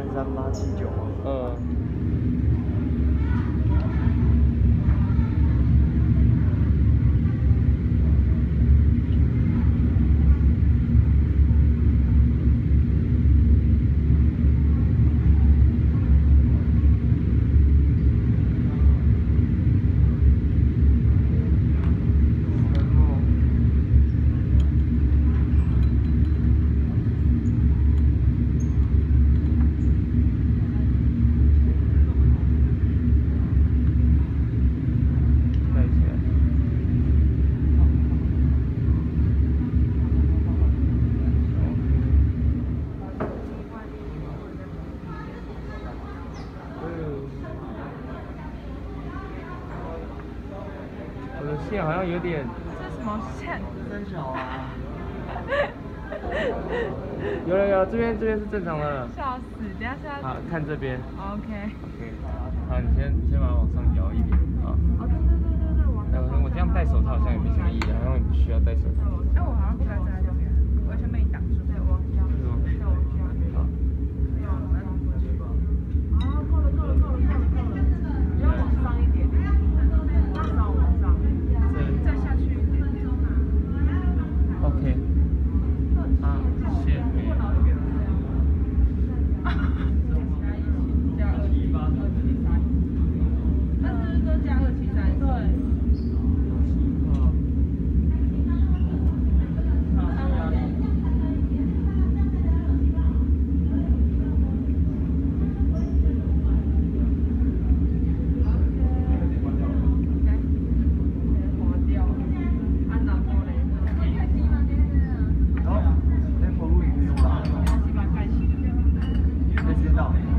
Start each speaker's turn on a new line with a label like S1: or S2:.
S1: 三三八七九吗？
S2: 嗯。线好像有点，
S3: 这什么线？
S1: 分手啊！
S2: 有了有了，这边这边是正常的。
S3: 笑死！等下下是要
S2: 好，看这边。
S3: OK。
S2: OK，好，你先你先把它往上摇一点啊。
S3: 哦，对对对对对，我
S2: 哎，我我这样戴手套好像也没什么意义，好像
S3: 到。